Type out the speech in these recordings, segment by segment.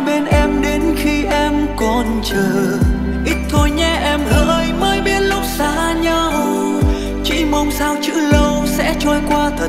mãi bên em đến khi em còn chờ. Ít thôi nhé, em hỡi, mới biết lúc xa nhau. Chỉ mong sao chữ lâu sẽ trôi qua thật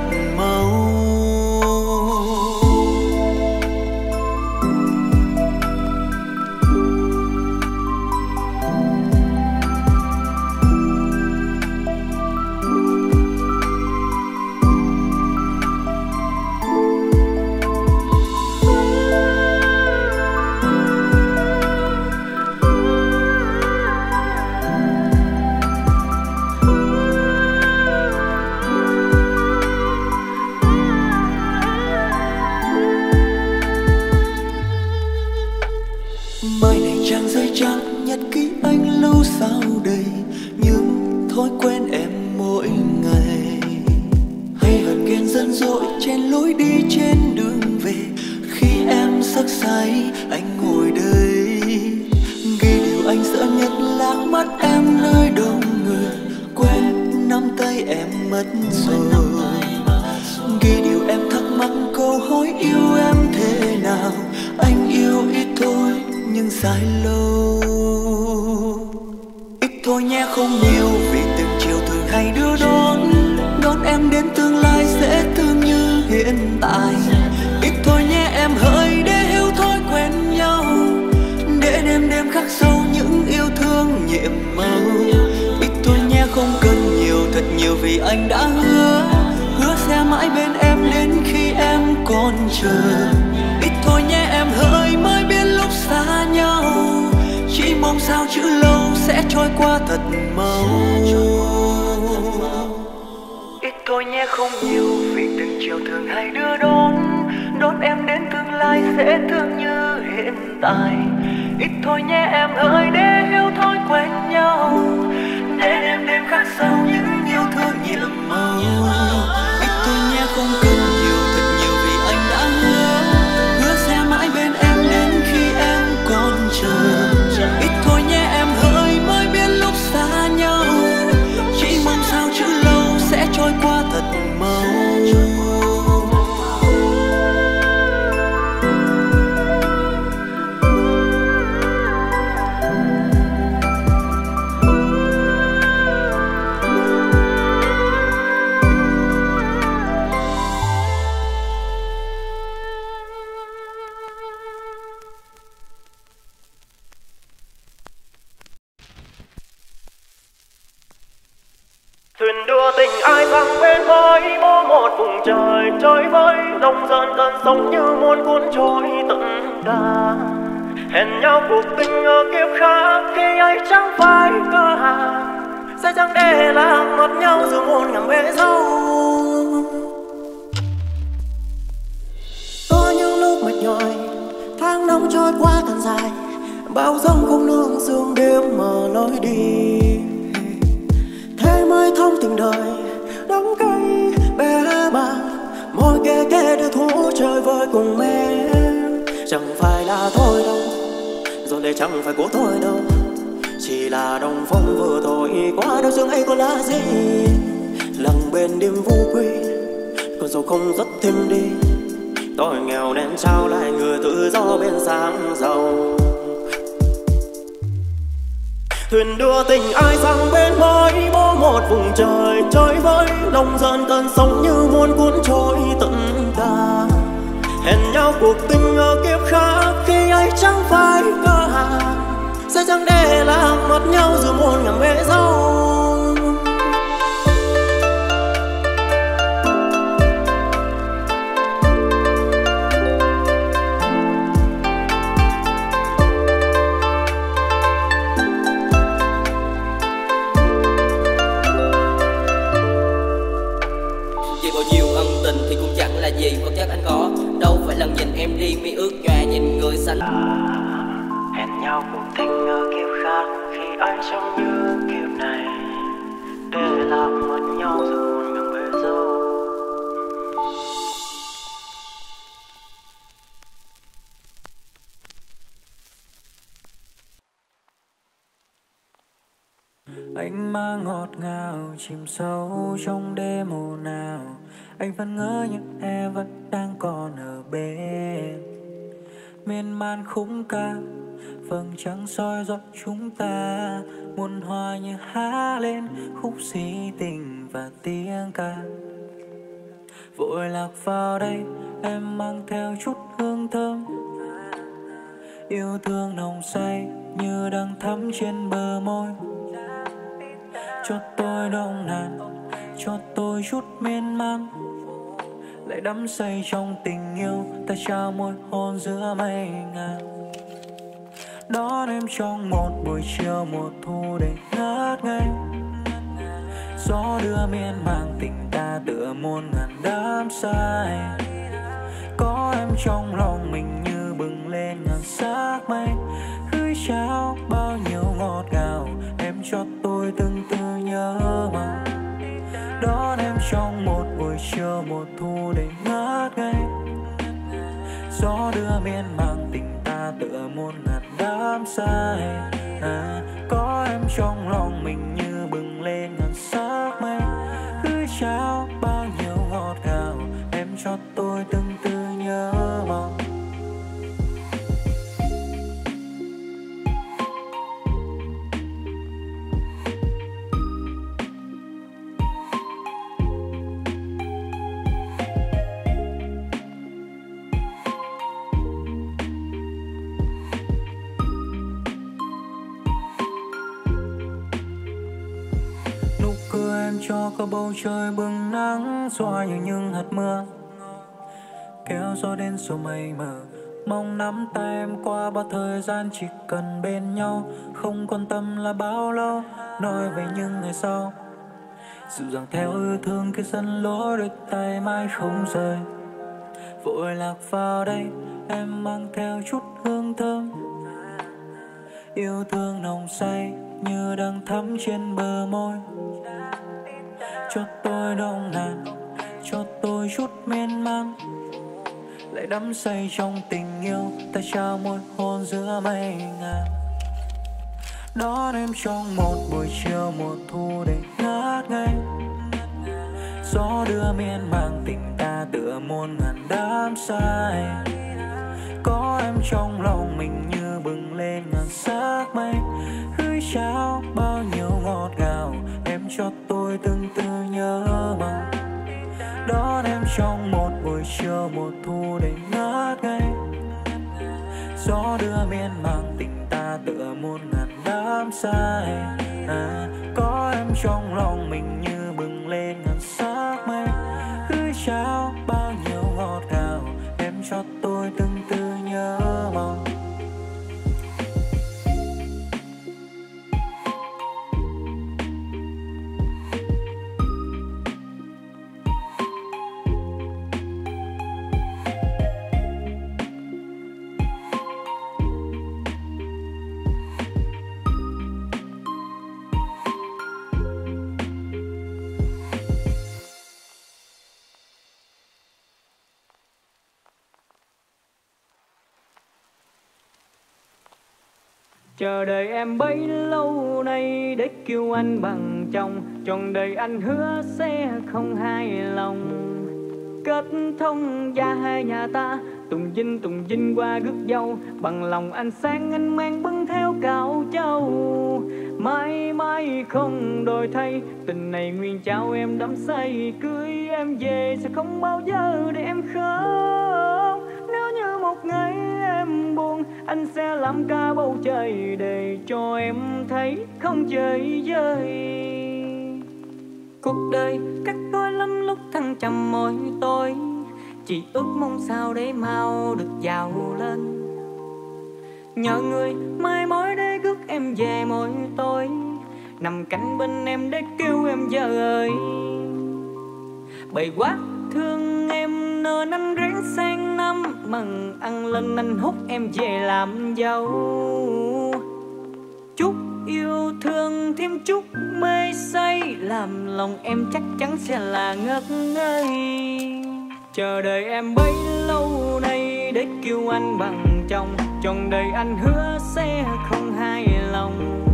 chìm sâu trong đêm hồ nào anh vẫn ngỡ những em vẫn đang còn ở bên. Miên man khung ca, vầng trăng soi dọi chúng ta. Muôn hoa như há lên khúc si tình và tiếng ca. Vội lạc vào đây, em mang theo chút hương thơm. Yêu thương nồng say như đang thắm trên bờ môi cho tôi đông nàn cho tôi chút miên man. Lại đắm say trong tình yêu, ta trao môi hôn giữa mây ngàn. Đón em trong một buổi chiều, mùa thu để ngát ngây gió đưa miên man, tình ta tựa muôn ngàn đám say. Có em trong lòng mình như bừng lên ngàn sắc mây. Gửi trao bao nhiêu ngọt ngào, em cho tôi từ nhớ đón em trong một buổi chiều mùa thu đầy ngát ngây gió đưa miên mang tình ta tựa muôn ngàn đám say. À, có em trong lòng mình như bừng lên ngàn sắc mây gửi trao bao nhiêu ngọt ngào em cho tôi từng cho có bầu trời bừng nắng, xóa như những hạt mưa. Kéo gió đến số mây mờ, mong nắm tay em qua bao thời gian chỉ cần bên nhau. Không quan tâm là bao lâu, nói về những ngày sau. Dịu dàng theo yêu thương cái sân lối đôi tay mãi không rời. Vội lạc vào đây, em mang theo chút hương thơm. Yêu thương nồng say như đang thắm trên bờ môi cho tôi đông nàn cho tôi chút miên man. Lại đắm say trong tình yêu, ta trao môi hôn giữa mây ngàn. Đón em trong một buổi chiều, mùa thu để ngát ngây gió đưa miên mang tình ta tựa muôn ngàn đám say. Có em trong lòng mình như bừng lên ngàn sắc mây. Hứa trao bao tôi từng tư nhớ mong. Đón em trong một buổi trưa một thu đầy ngát ngây. Gió đưa miên mang tình ta tựa muôn ngàn đám sai à, có em trong lòng mình như bừng lên ngàn sắc mây. Cứ trao bao nhiêu ngọt ngào em cho tôi từng chờ đợi em bấy lâu nay để kêu anh bằng chồng. Trọn đời anh hứa sẽ không hài lòng. Kết thông gia hai nhà ta, tùng dinh tùng dinh qua rước dâu. Bằng lòng anh sáng anh mang bưng theo cạo châu. Mãi mãi không đổi thay, tình này nguyên trao em đắm say. Cưới em về sẽ không bao giờ để em khóc. Nếu như một ngày em buồn anh sẽ làm cả bầu trời để cho em thấy không chơi vơi. Cuộc đời cách tôi lắm lúc thăng trầm môi tôi. Chỉ ước mong sao để mau được giàu lên. Nhờ người mai mối để rước em về mỗi tối nằm cạnh bên em để kêu em giờ ơi. Bầy quá thương em nơ năn ráng sang năm, mừng ăn lên anh hút em về làm dâu. Chúc yêu thương, thêm chút mê say, làm lòng em chắc chắn sẽ là ngất ngây. Chờ đợi em bấy lâu nay để kêu anh bằng chồng trọn đời anh hứa sẽ không hài lòng.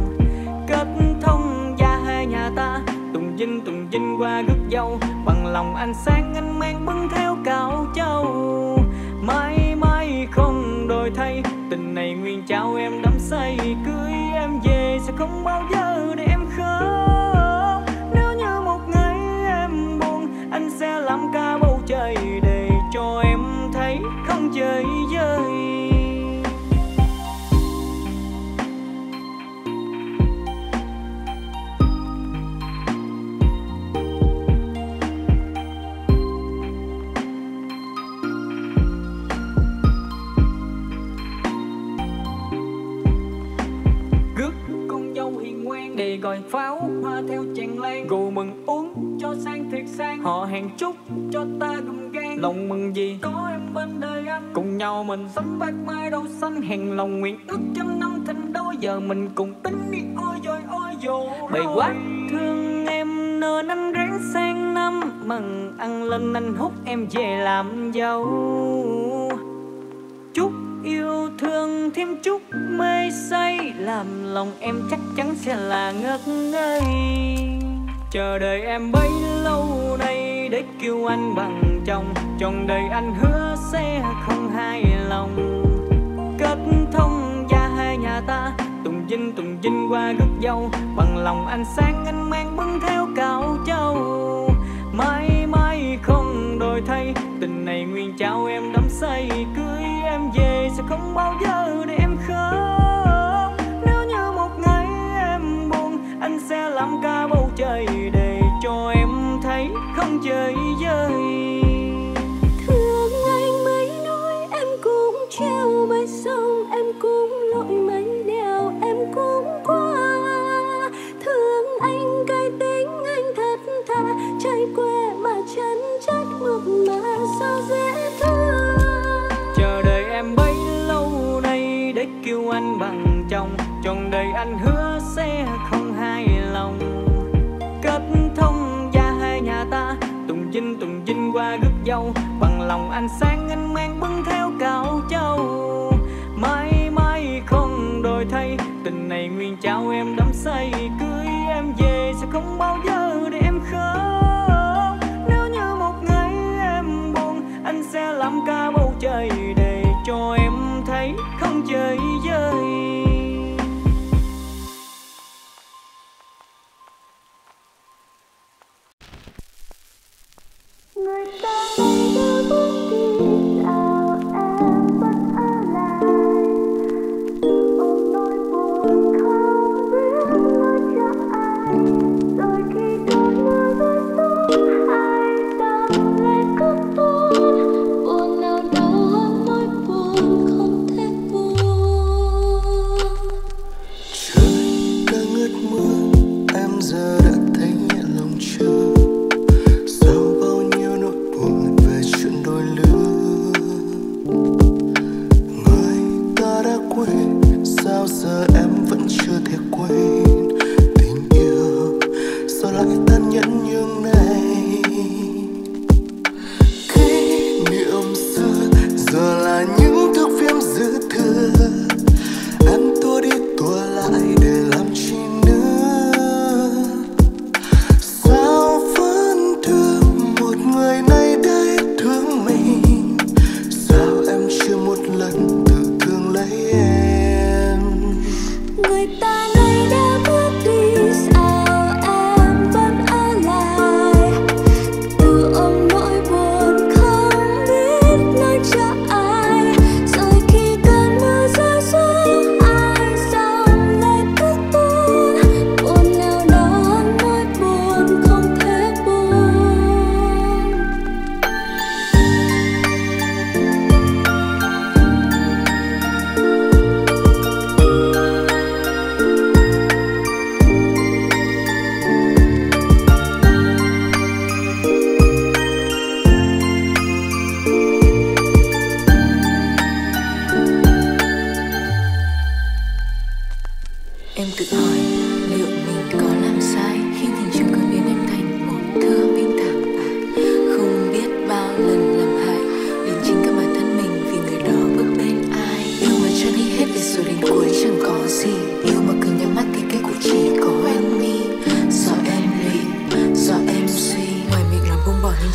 Kết thông gia hai nhà ta, tùng dinh tùng dinh qua rước dâu, bằng lòng anh sáng anh mang bưng theo rượu mừng uống cho sang thiệt sang. Họ hẹn chúc cho ta gầm gan lòng mừng gì? Có em bên đời anh. Cùng nhau mình. Sắm bát mai đâu xanh. Hẹn lòng nguyện ước trăm năm thành đôi. Giờ mình cùng tính đi. Ôi rồi ôi dồ bầy quá. Thương em nên anh ráng sang năm. Mừng ăn lên anh hút em về làm dâu. Chút yêu thương thêm chút mê say. Làm lòng em chắc chắn sẽ là ngất ngây chờ đợi em bấy lâu nay để kêu anh bằng chồng. Chồng đời anh hứa sẽ không hài lòng. Kết thông gia hai nhà ta, tùng dinh tùng dinh qua rước dâu. Bằng lòng anh sáng anh mang bưng theo cạo châu. Mãi mãi không đổi thay, tình này nguyên trao em đắm say. Cưới em về sẽ không bao giờ để em khóc nếu như một ngày em buồn, anh sẽ làm ca bầu trời treo bãi sông, em cũng lội mấy đèo em cũng qua. Thương anh cay tính anh thật thà, trai quê mà chân chất mực mà sao dễ thương? Chờ đợi em bấy lâu nay để kêu anh bằng chồng trong đời anh hứa sẽ không hài lòng. Kết thông gia hai nhà ta, tùng dinh tùng dinh qua rước dâu bằng lòng anh sáng anh mang bưng theo cao châu. Mãi mãi không đổi thay, tình này nguyên trao em đắm say.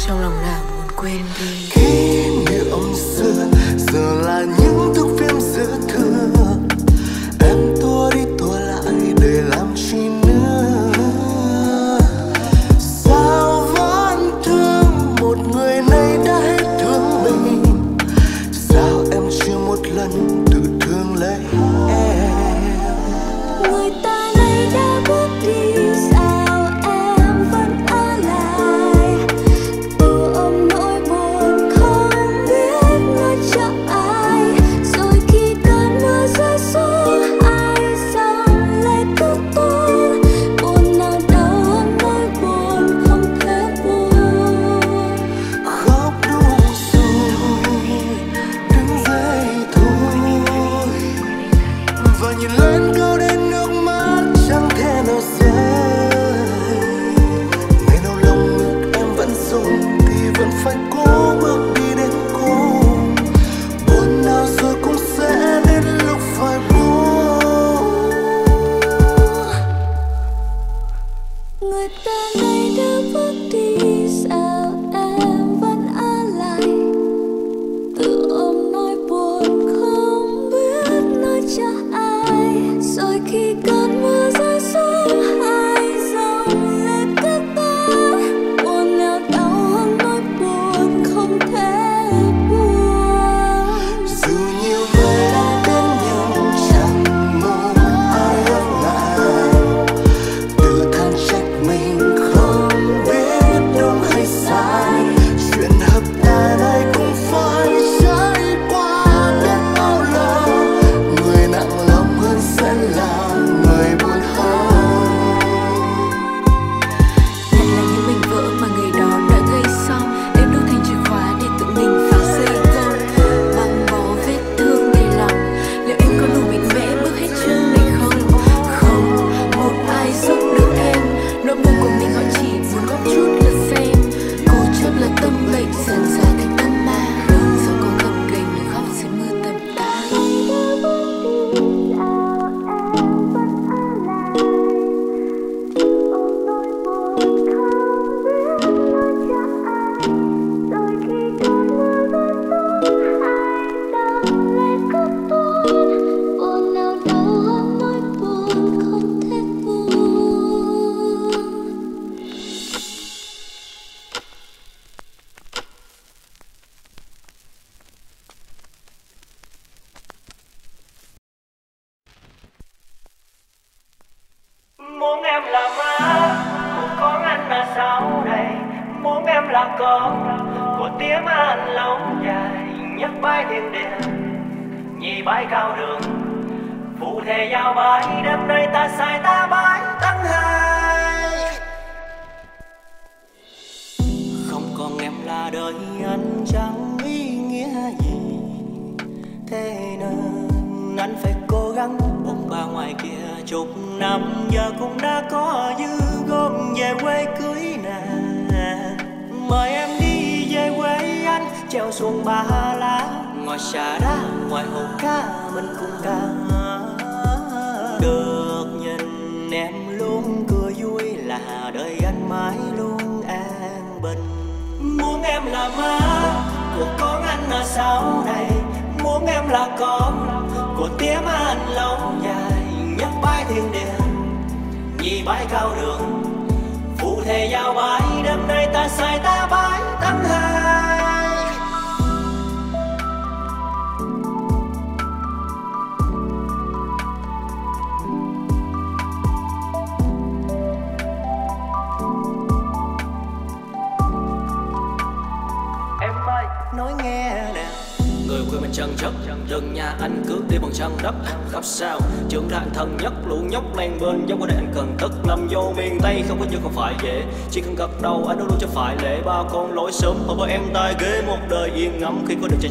trong lòng nàng muốn quên đi. Khi như ông xưa, giờ là những thước phim giữa thương.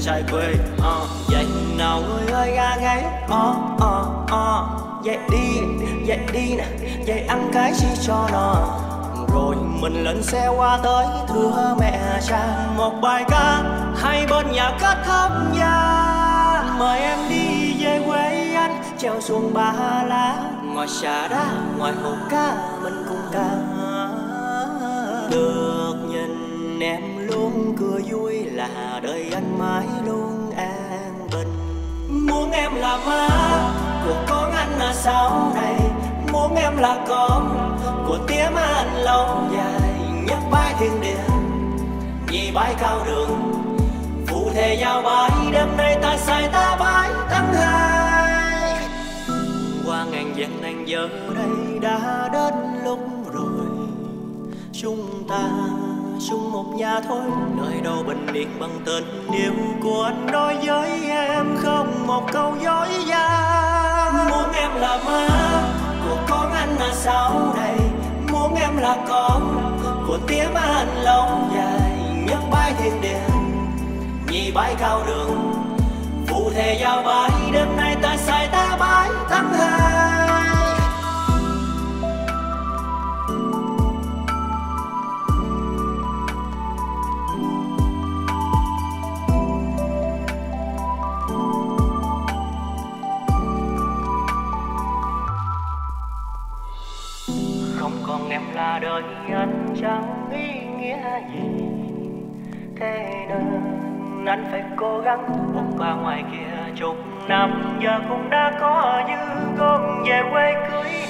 trai quê uh, ờ, Dậy nào người ơi ga gáy o ờ, oh, ờ, o oh. Dậy đi, dậy đi nè Dậy ăn cái gì cho nó. Rồi mình lên xe qua tới thưa mẹ cha một bài ca hay bên nhà cất khóc nha mời em đi về quê anh treo xuống ba lá. Ngoài xà đá ngoài hồ cá mình cùng ca. Được nhìn em luôn cười vui là anh mãi luôn an bình. Muốn em là má của con anh là sau này. Muốn em là con của tiếng anh lâu dài. Nhất bái thiên địa, nhì bái cao đường. Phụ thể giao bái, đêm nay ta sai ta bái tăng hai. Qua ngàn dặm anh giờ đây, đã đến lúc rồi. Chúng ta chung một nhà thôi. Nơi đâu bình yên bằng tên điều của anh đối với em không một câu dối gian muốn em là má của con anh là sau này muốn em là con của tiếng anh lâu dài. Nhất bái thiên đàng nhị bái cao đường. Phụ thể giao bái, đêm nay ta sai ta bái thắng hai thế nên anh phải cố gắng ông bà ngoài kia chục năm. Giờ cũng đã có dư con về quê cưới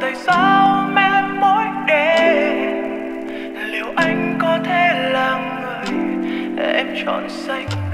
tại sao mê mỗi đêm liệu anh có thể là người em chọn xanh?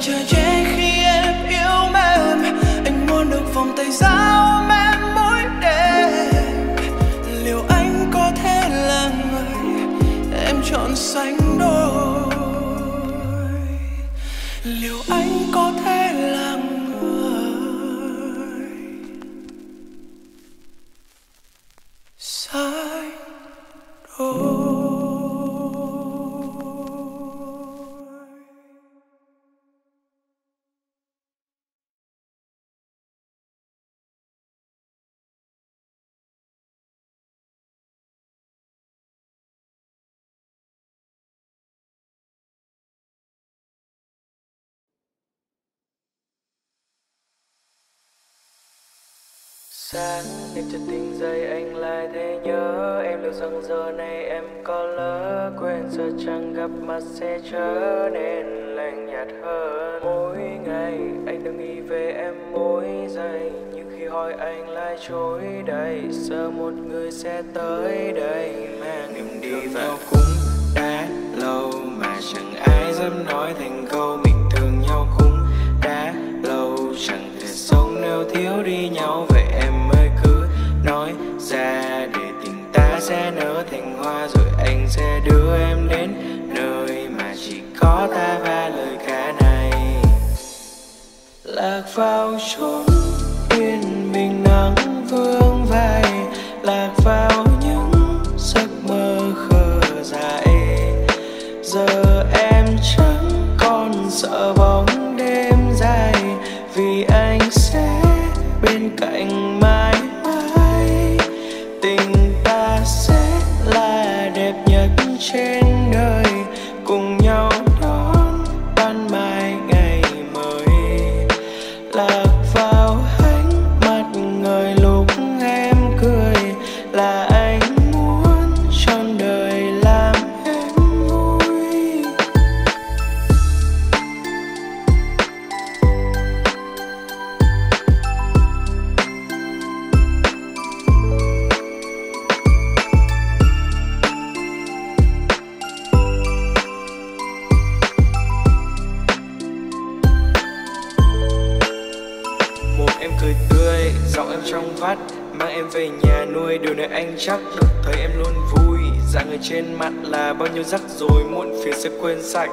judge sáng em chợt tỉnh dậy anh lại thấy nhớ em liệu rằng giờ này em có lỡ quên. Giờ chẳng gặp mặt sẽ trở nên lạnh nhạt hơn. Mỗi ngày anh đều nghĩ về em mỗi giây. Nhưng khi hỏi anh lại chối đầy sợ một người sẽ tới đây mang niềm đi. Vào cũng đã lâu mà chẳng ai dám nói thành câu mình thương nhau. Cũng đã lâu chẳng thể sống nếu thiếu đi nhau sẽ nở thành hoa rồi anh sẽ đưa em đến nơi mà chỉ có ta và lời ca này. Lạc vào chốn yên bình nắng vương vai lạc vào những giấc mơ khờ dại. Giờ chắc được thấy em luôn vui. Dạng người trên mặt là bao nhiêu rắc rối muộn phiền sẽ quên sạch.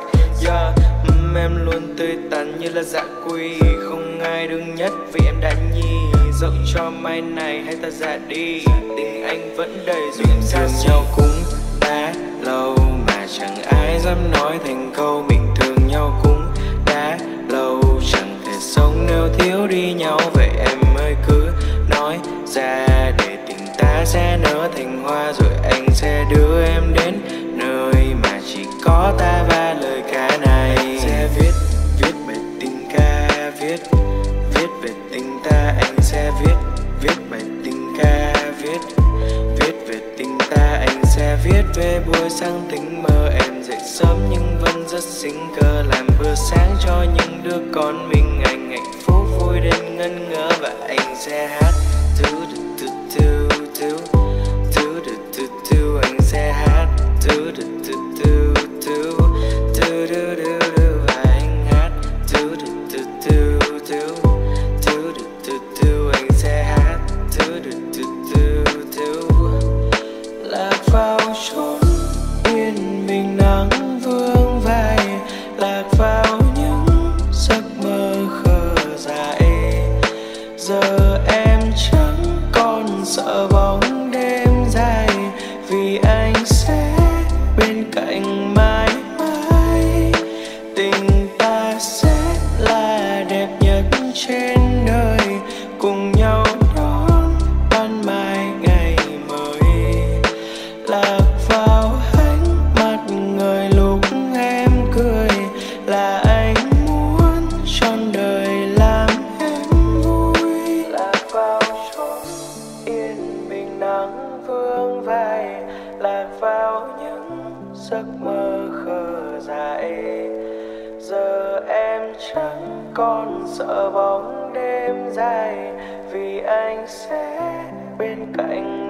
Yeah mm, em luôn tươi tắn như là dạ quỳ không ai đứng nhất vì em đã nhì. Rộng cho mai này hay ta ra đi. Tình anh vẫn đầy dù em xa nhau cũng đã lâu mà chẳng ai dám nói thành câu mình thương nhau cũng đã lâu. Chẳng thể sống nếu thiếu đi nhau sẽ nở thành hoa rồi anh sẽ đưa em đến nơi mà chỉ có ta và lời ca này. Anh sẽ viết viết về tình ca, viết viết về tình ta. Anh sẽ viết viết bài tình ca, viết viết về tình ta. Anh sẽ viết về buổi sáng tỉnh mơ. Em dậy sớm nhưng vẫn rất xinh cơ. Làm bữa sáng cho những đứa con mình. Anh hạnh phúc vui đến ngân ngỡ và anh sẽ hát thứ được do.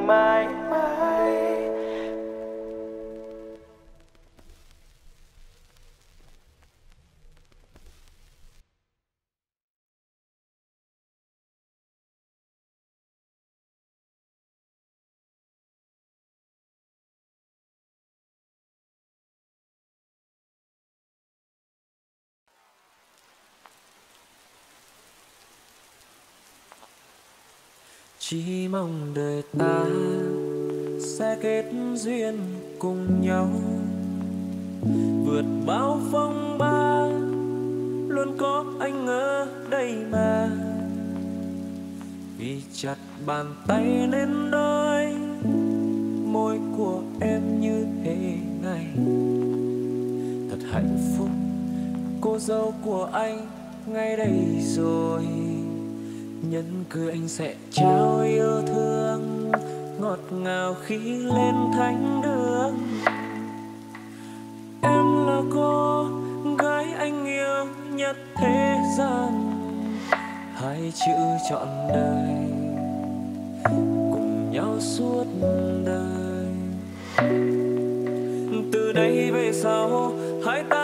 my chỉ mong đời ta sẽ kết duyên cùng nhau. Vượt bao phong ba, luôn có anh ở đây mà. Vì chặt bàn tay lên đôi, môi của em như thế này. Thật hạnh phúc, cô dâu của anh ngay đây rồi. Nhân cười anh sẽ trao yêu thương, ngọt ngào khi lên thánh đường. Em là cô gái anh yêu nhất thế gian. Hai chữ chọn đời, cùng nhau suốt đời. Từ đây về sau, hai ta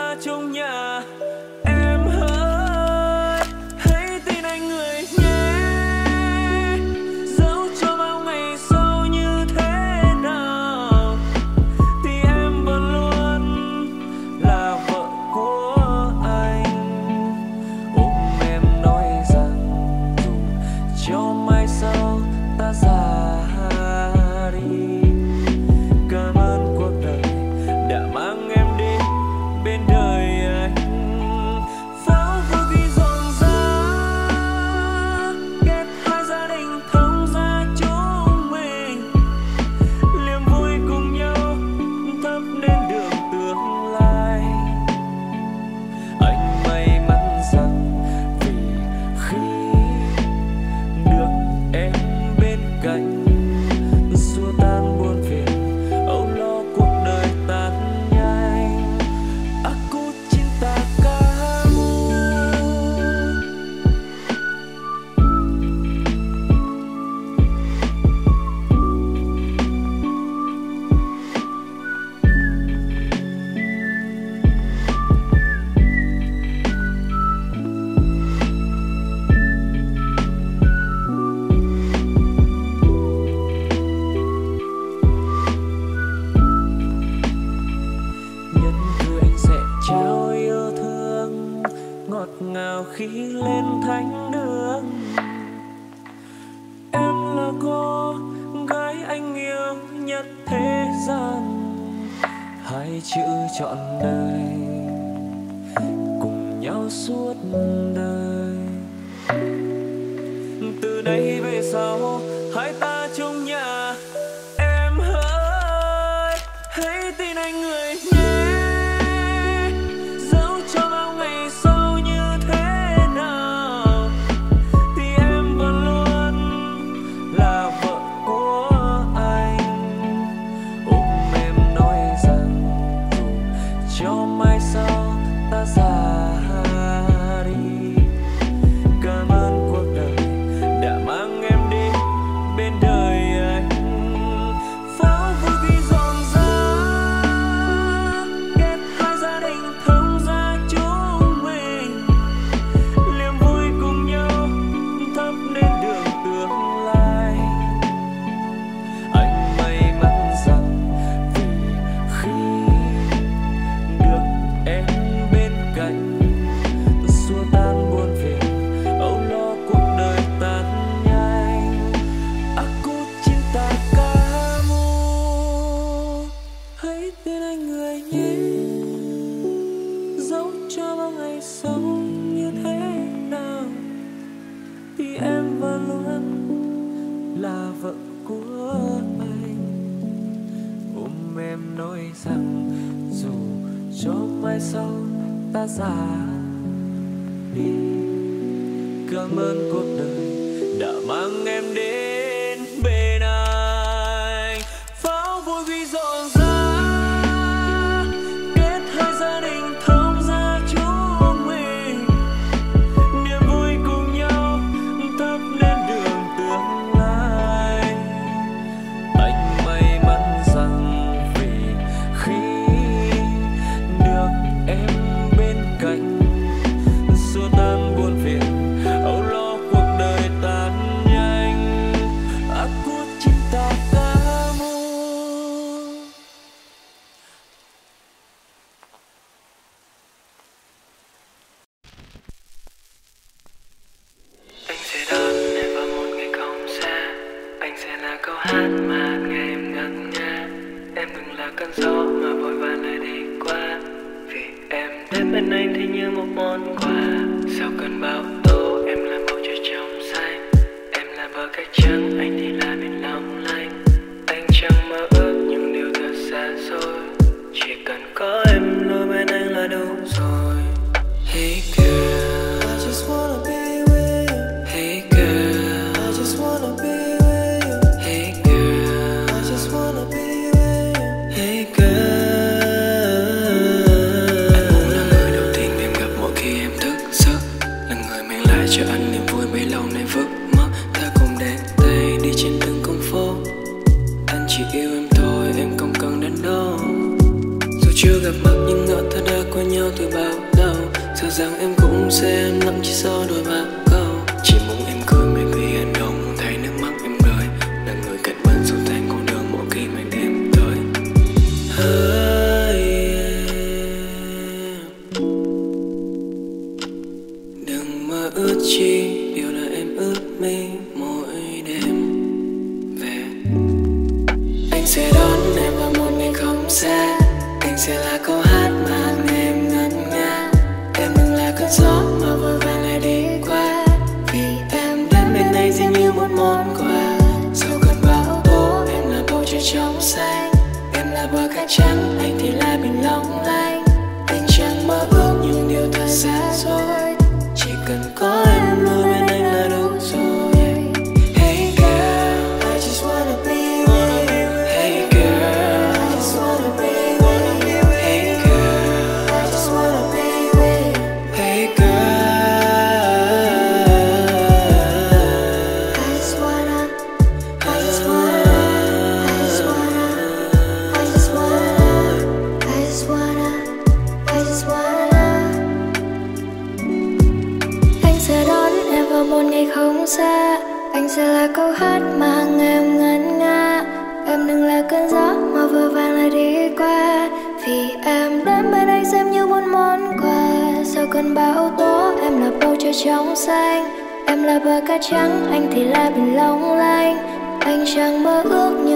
Anh sẽ đón em vào một ngày không xa. Anh sẽ là câu hát mang em ngân nga. Em đừng là cơn gió mà vừa vàng lại đi qua. Vì em đến bên anh xem như một món quà. Sau cơn bão tố em là bầu trời trong xanh. Em là bờ cát trắng, anh thì là biển long lanh. Anh chẳng mơ ước như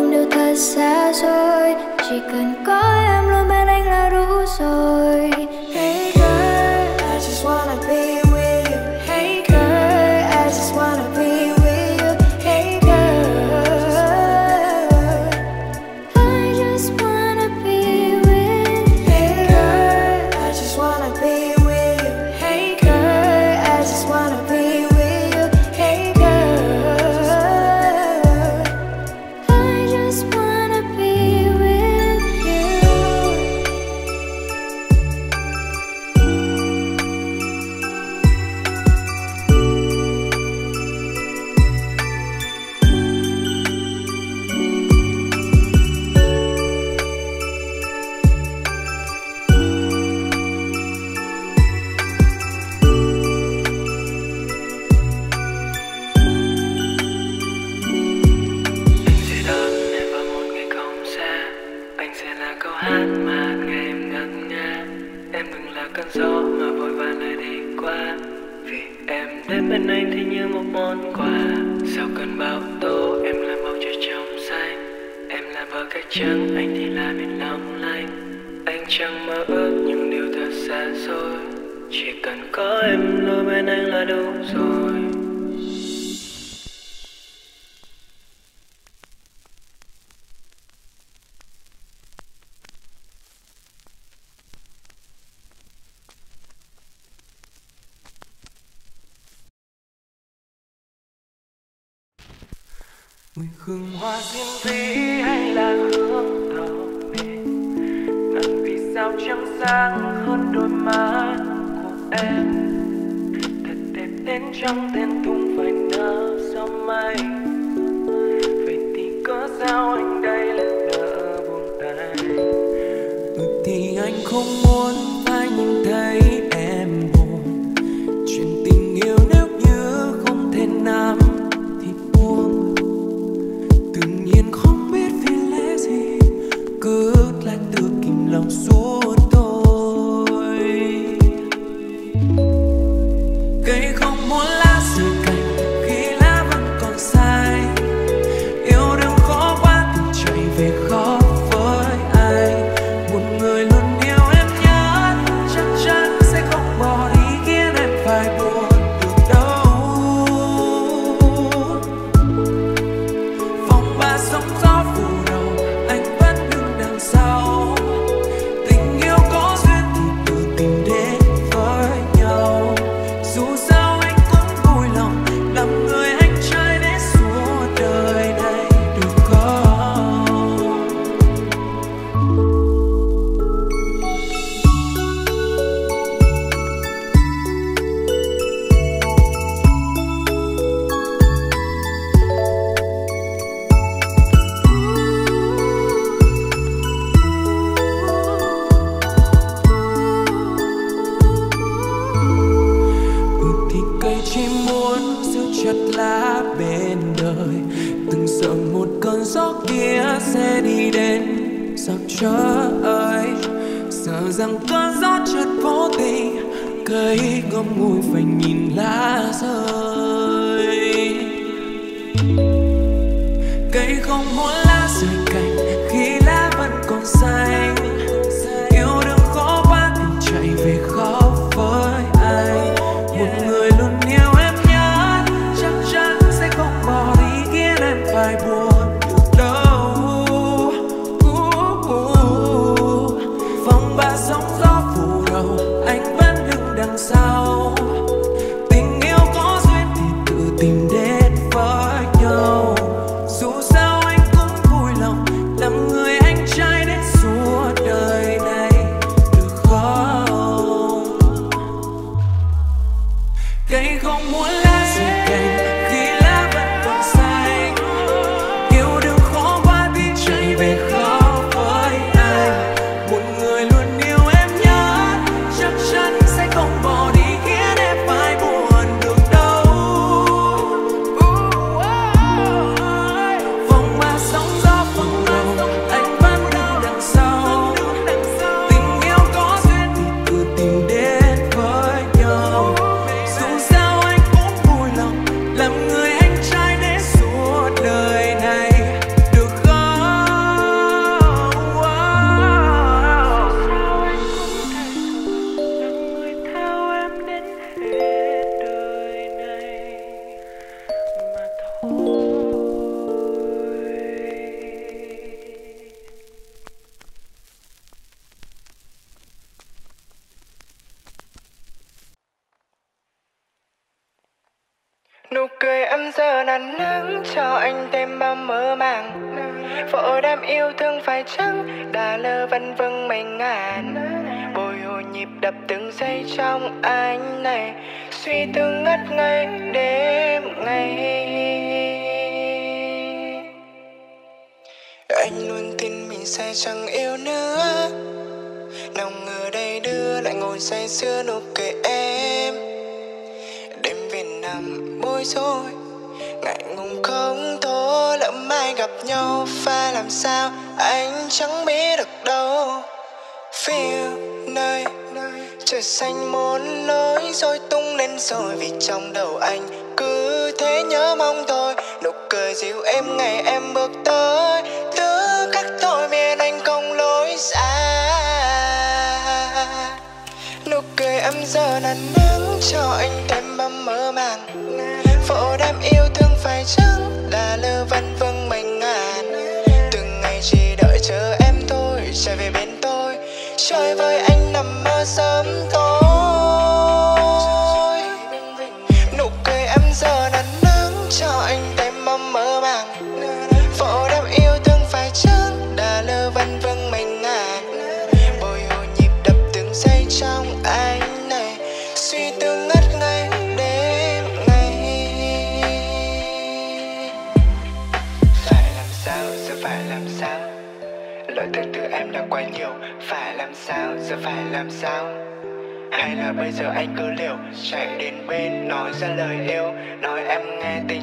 thật xa rồi. Chỉ cần có em luôn bên anh là đủ rồi.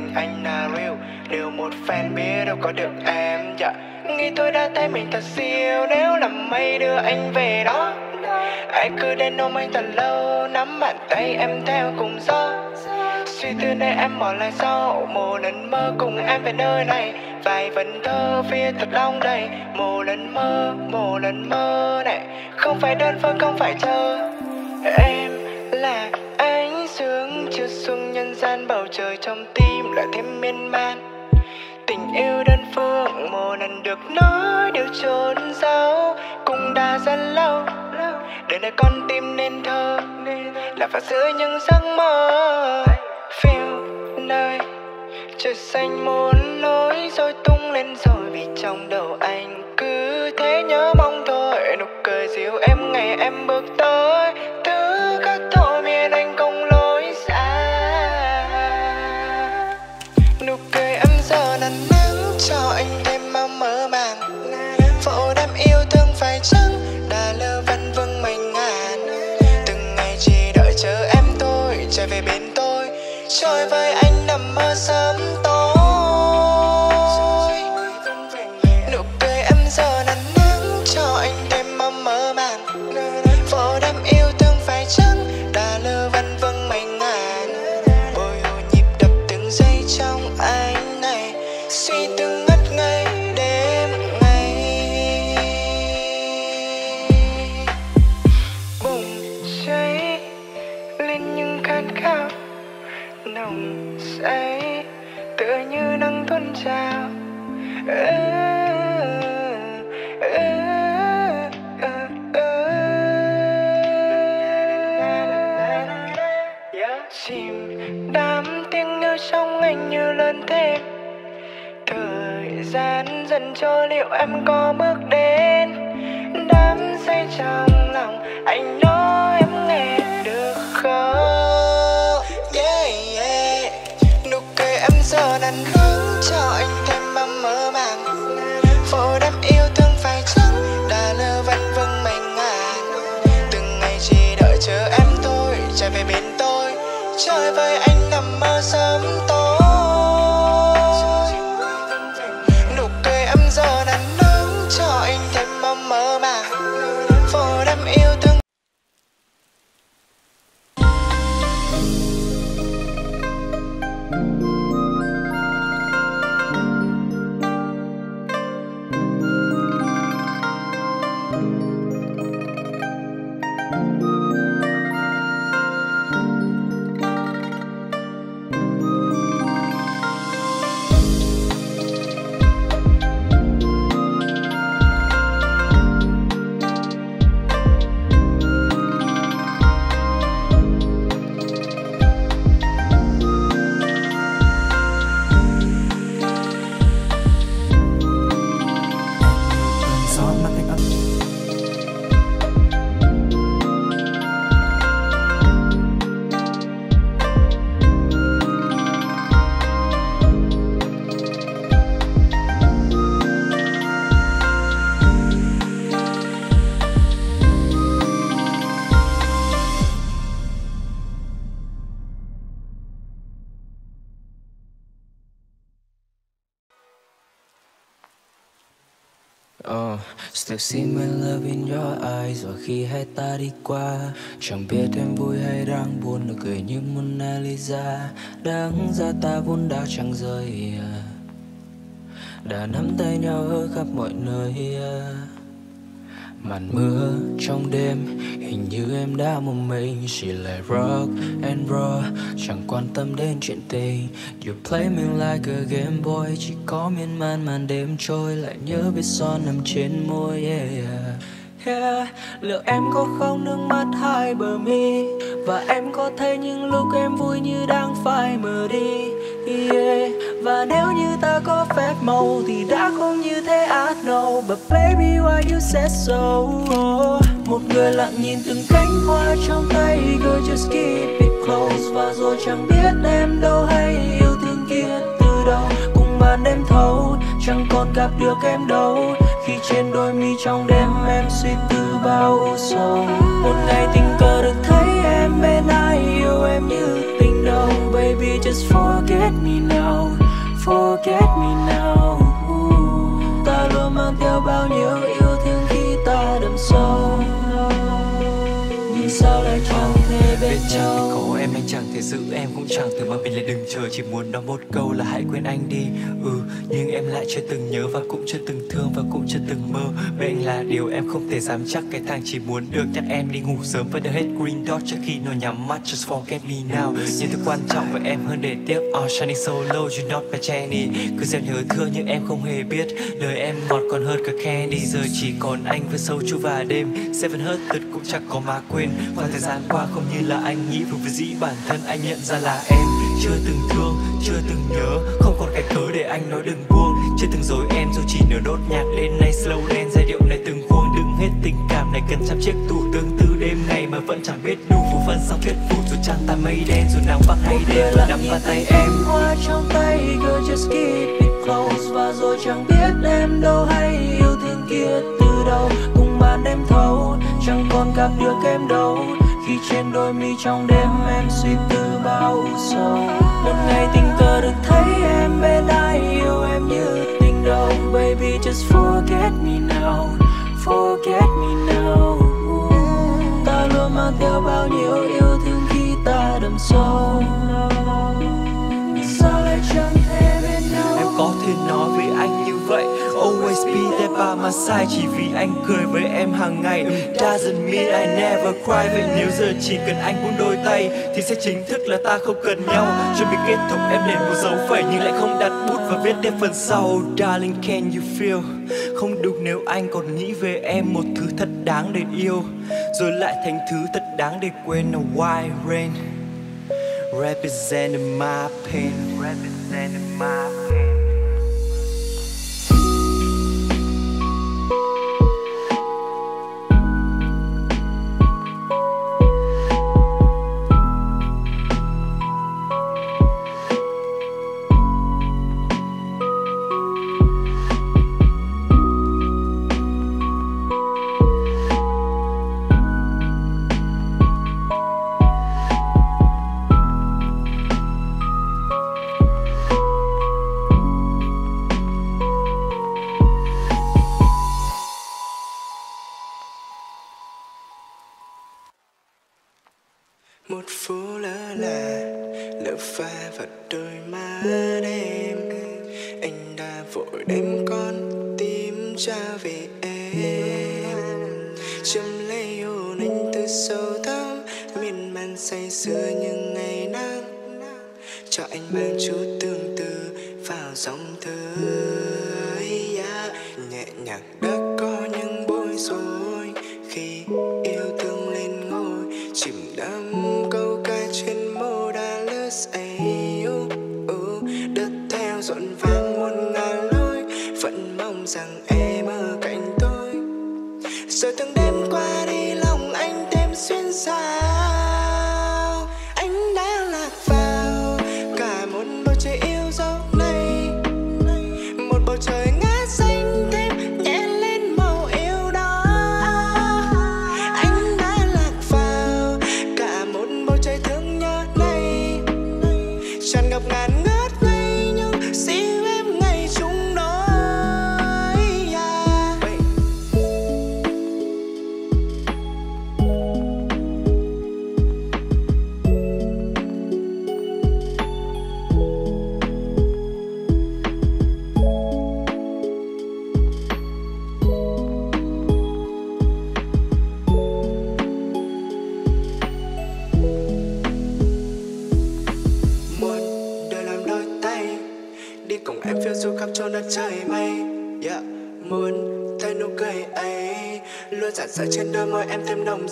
mình anh là real. Điều một fan biết đâu có được em dạ. Nghĩ tôi đã tay mình thật siêu Nếu là mây đưa anh về đó. Anh cứ đến ôm anh thật lâu Nắm bàn tay em theo cùng gió. Suy tư nay em bỏ lại sau Một lần mơ cùng em về nơi này. Vài vần thơ phía thật long đầy Một lần mơ, một lần mơ này. Không phải đơn phương, không phải chờ Em là sướng, chưa xuống nhân gian bầu trời trong tim lại thêm miên man. Tình yêu đơn phương một lần được nói đều trốn giấu, cũng đã rất lâu. Đời này con tim nên thơ, là vào giữa những giấc mơ. Phiêu nơi, trời xanh muốn lối rồi tung lên rồi vì trong đầu anh cứ thế nhớ mong thôi. Nụ cười dịu em ngày em bước tới. Cho liệu em có bước đến. Đắm say trong lòng anh still see my love in your eyes Và khi hai ta đi qua, Chẳng biết em vui hay đang buồn, Nụ cười như Mona Lisa Đáng ra ta vốn đã chẳng rời à. Đã nắm tay nhau ở khắp mọi nơi à. Màn mưa trong đêm Hình như em đã một mình Chỉ like rock and roll. Chẳng quan tâm đến chuyện tình. You play me like a game boy. Chỉ có miên man màn đêm trôi. Lại nhớ vết son nằm trên môi yeah, yeah. Yeah. Liệu em có không nước mắt hai bờ mi? Và em có thấy những lúc em vui như đang phải mờ đi? Yeah. Và nếu như ta có phép màu Thì đã không như thế I know But baby why you said so? Một người lặng nhìn từng cánh hoa trong tay, Girl, just keep it close. Và rồi chẳng biết em đâu hay yêu thương kia từ đâu, Cùng màn đêm thâu Chẳng còn gặp được em đâu. Khi trên đôi mi trong đêm em suy tư bao u sầu. Một ngày tình cờ được thấy em bên ai, yêu em như tình đầu. Baby, just forget me now, Forget me now. Ta luôn mang theo bao nhiêu yêu thể bên em giữ em cũng chẳng từ mà mình lại đừng chờ, chỉ muốn nói một câu là hãy quên anh đi. Ừ nhưng em lại chưa từng nhớ và cũng chưa từng thương và cũng chưa từng mơ. Bên là điều em không thể dám chắc, cái thằng chỉ muốn được nhắc em đi ngủ sớm và đưa hết green dot trước khi nó nhắm mắt. Just forget me now. Những thứ quan trọng với em hơn để tiếp oh shining so low you not my Jenny. Cứ gieo nhớ thương nhưng em không hề biết. Lời em ngọt còn hơn cả candy. Giờ chỉ còn anh với sâu chu và đêm. Seven hurt tuyệt cũng chẳng có mà quên. Khoảng thời gian qua không như là anh nghĩ vừa với dĩ bản thân anh nhận ra là em chưa từng thương chưa từng nhớ. Không còn cái cớ để anh nói đừng buông. Chưa từng dối em dù chỉ nửa nốt nhạc lên nay slow lên giai điệu này từng khuôn đừng hết tình cảm này cần trăm chiếc tủ tương tư đêm ngày mà vẫn chẳng biết đủ phù phân sao thuyết phục. Dù trăng ta mây đen dù nắng vàng hay đêm nắm bàn tay em. hoa trong tay girl just keep it close. Và rồi chẳng biết em đâu hay yêu thương kia từ đâu cùng màn đêm thâu chẳng còn gặp được em đâu khi trên đôi mi trong đêm em suy tư bao u sầu một ngày tình cờ được thấy em bên ai yêu em như tình đầu baby, just forget me now, forget me now. Ta luôn mang theo bao nhiêu yêu thương khi ta đầm sâu. Sao lại chẳng thể bên nhau em có thể nói với anh như Always be there by my side. Chỉ vì anh cười với em hàng ngày. Doesn't mean I never cry Vậy nếu giờ chỉ cần anh buông đôi tay Thì sẽ chính thức là ta không cần nhau. Chuẩn bị kết thúc em để một dấu phẩy Nhưng lại không đặt bút và viết tiếp phần sau. Oh, darling, can you feel? Không được nếu anh còn nghĩ về em Một thứ thật đáng để yêu. Rồi lại thành thứ thật đáng để quên. A white rain? Representing my pain. Representing my pain. Một phố lỡ là lỡ pha vào đôi má em anh đã vội đem con tim trả về em. Chấm lấy hồn anh từ sâu thẳm, miên man say sưa những ngày nắng. Cho anh mang chút tương tư vào dòng thơ. Yeah. nhẹ nhàng đã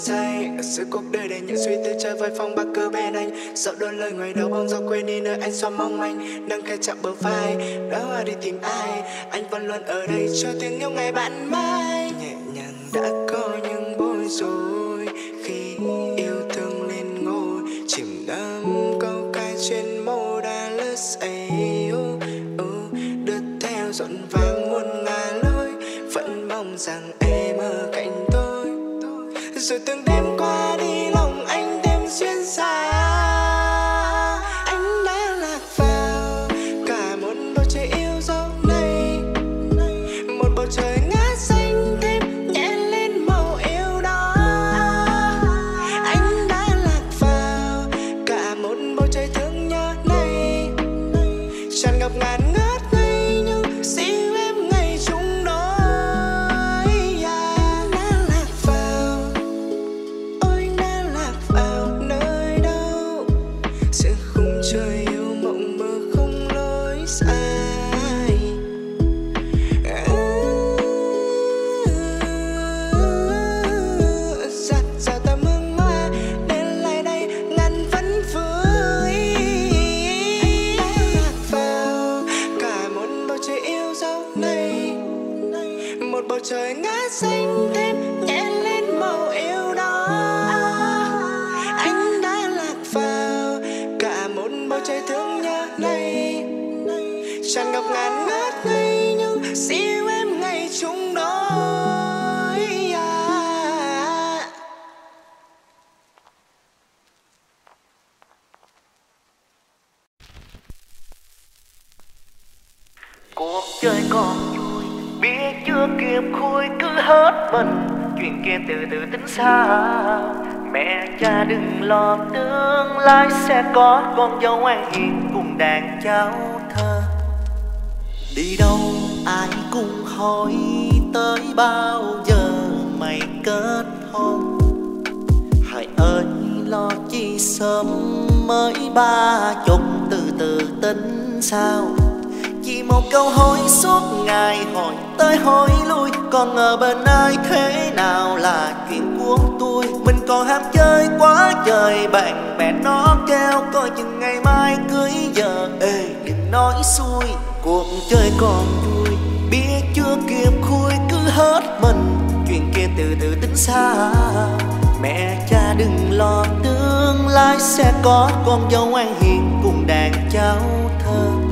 say ở giữa cuộc đời đầy những suy tư chơi với phong ba cơ bên anh. Dẫu đôi lời ngoài đầu bóng gió quên đi nơi anh xóa mong manh, nâng khẽ chạm bờ vai. Đó hoa đi tìm ai, anh vẫn luôn ở đây cho tiếng yêu ngày bạn mai con dâu an hiền cùng đàn cháu thơ. Đi đâu ai cũng hỏi tới bao giờ mày kết hôn. Hãy ơi, lo chi sớm mới ba chục từ từ tính sao? Câu hỏi suốt ngày, hỏi tới hỏi lui. Còn ở bên ai thế nào là chuyện của tôi? Mình còn ham chơi quá trời, bạn bè nó kêu coi chừng ngày mai cưới giờ ê, đừng nói xui cuộc chơi còn vui. Biết chưa kịp khui, cứ hết mình. Chuyện kia từ từ tính xa. Mẹ cha đừng lo, tương lai sẽ có con dâu ngoan hiền cùng đàn cháu thơ.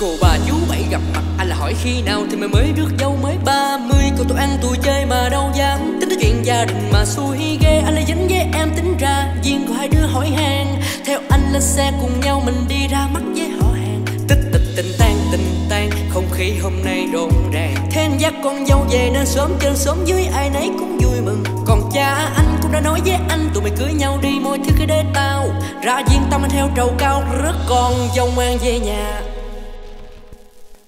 Cô bà chú bảy gặp mặt, anh là hỏi khi nào thì mày mới rước dâu mới ba mươi. Cô tôi ăn tôi chơi mà đâu dám Tính tới chuyện gia đình mà xui ghê. Anh lại dính với em tính ra, Duyên của hai đứa hỏi hàng Theo anh lên xe cùng nhau mình đi ra mắt với họ hàng. Tích tịch tình tan tình tan, Không khí hôm nay rộn ràng. Thêm dắt con dâu về nên sớm trên sớm dưới ai nấy cũng vui mừng. Còn cha anh cũng đã nói với anh, Tụi mày cưới nhau đi, mọi thứ cứ để tao. Ra duyên tâm anh theo trầu cao, Rước con dâu mang về nhà.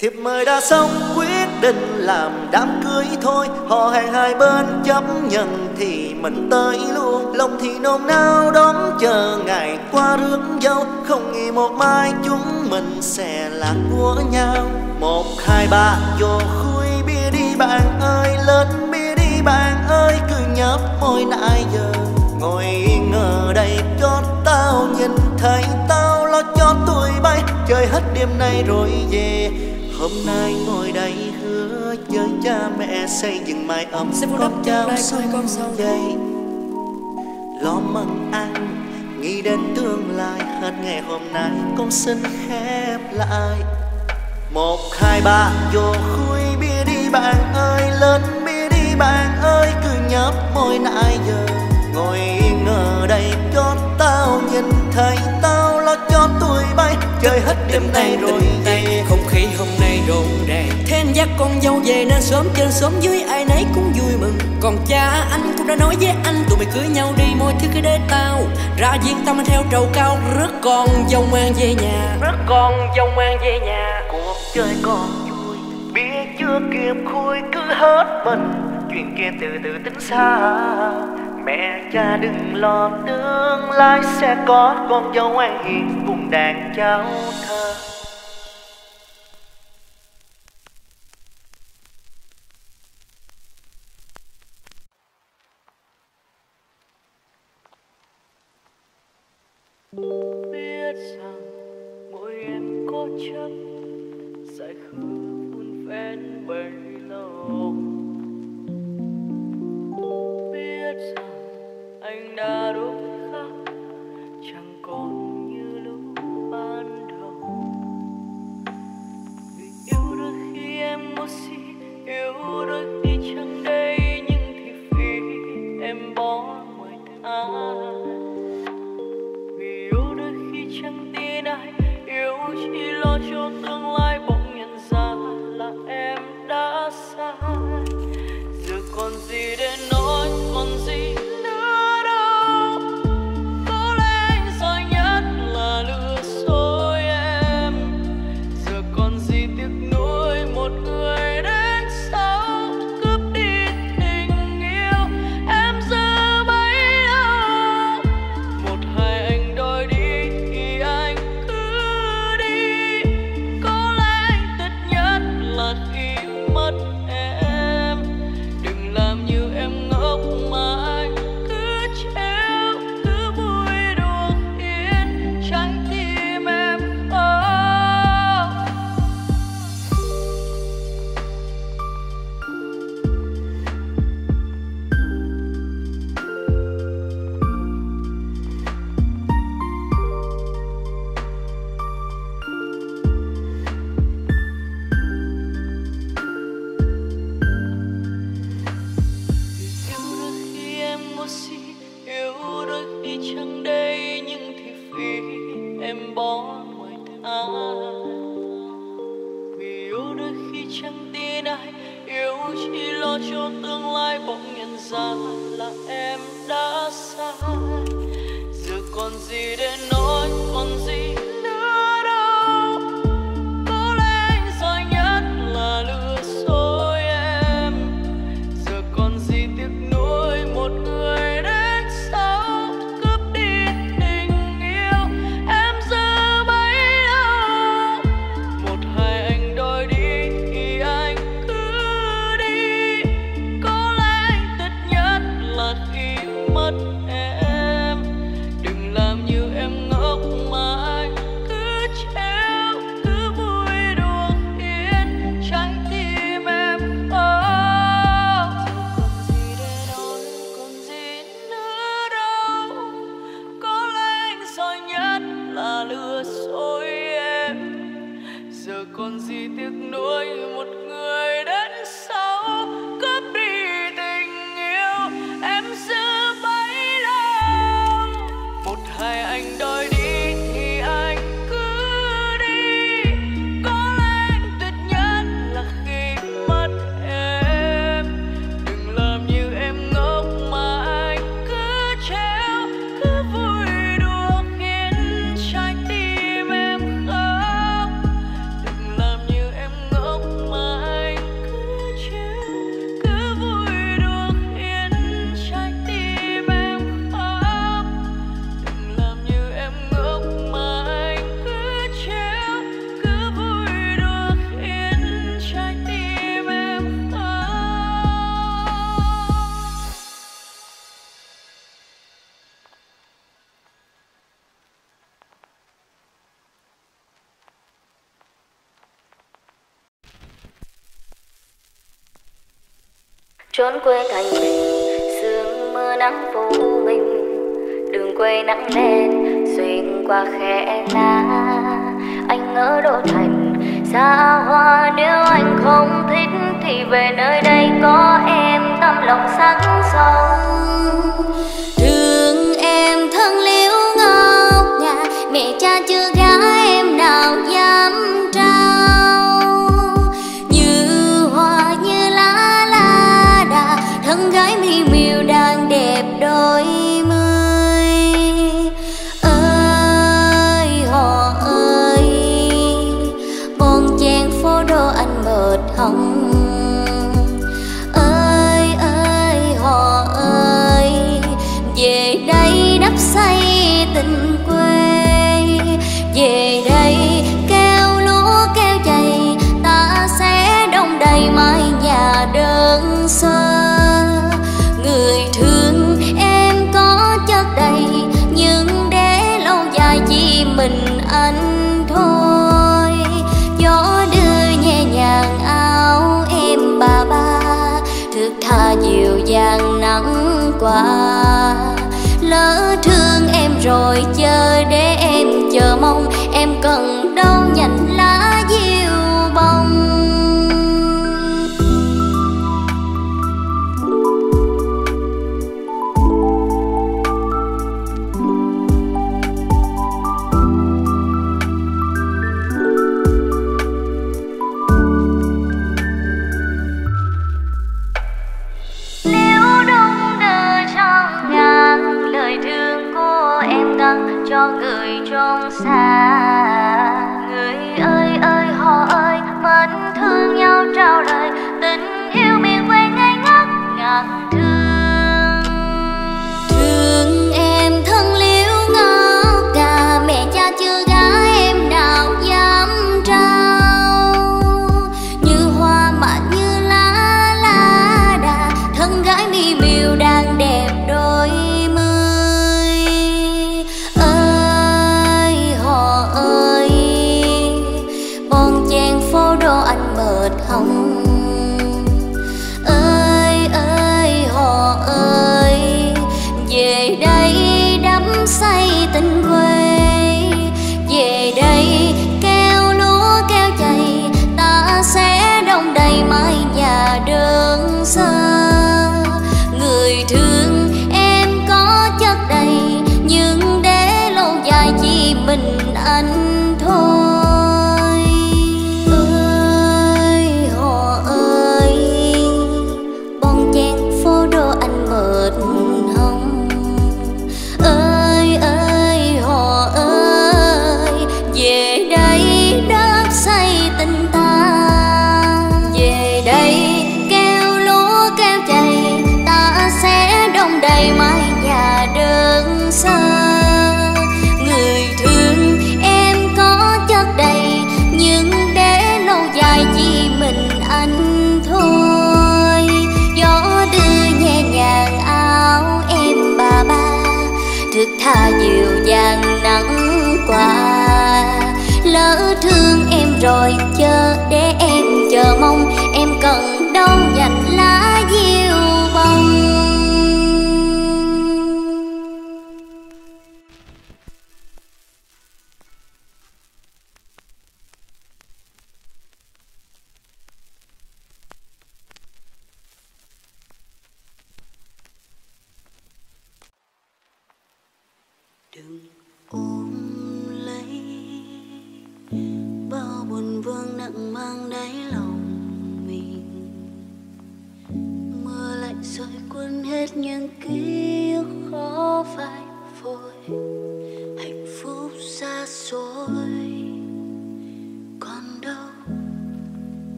Thiệp mời đã xong quyết định làm đám cưới thôi. Họ hàng hai bên chấp nhận thì mình tới luôn. Lòng thì nôn nao đón chờ ngày qua rước dâu Không nghĩ một mai chúng mình sẽ là của nhau. Một, hai, ba, vô khui bia đi bạn ơi. Lên bia đi bạn ơi, cứ nhấp môi nãy giờ. Ngồi yên ở đây cho tao nhìn thấy Tao lo cho tuổi bay. Chơi hết đêm nay rồi về Hôm nay ngồi đây hứa với cha mẹ xây dựng mái ấm Sẽ con đắp tương lai con sau đây. Lo mừng ăn nghĩ đến tương lai hết ngày hôm nay. Con xin khép lại. Một hai ba vô khui bia đi bạn ơi lên bia đi bạn ơi. Cứ nhấp môi nãy giờ ngồi yên ở đây cho tao nhìn. Thấy tao lo cho tuổi bay. Chơi hết đêm nay rồi về khí hôm nay rộn ràng Thêm dắt con dâu về nên sớm trên sớm dưới ai nấy cũng vui mừng. Còn cha anh cũng đã nói với anh tụi mày cưới nhau đi mọi thứ cứ để tao. Ra duyên tâm anh theo trầu cao rước con dâu mang về nhà. Rước con dâu mang về nhà. Cuộc chơi còn vui. Biết chưa kịp khui cứ hết mình. Chuyện kia từ từ tính sao mẹ cha đừng lo tương lai sẽ có con dâu ngoan hiền cùng đàn cháu thơ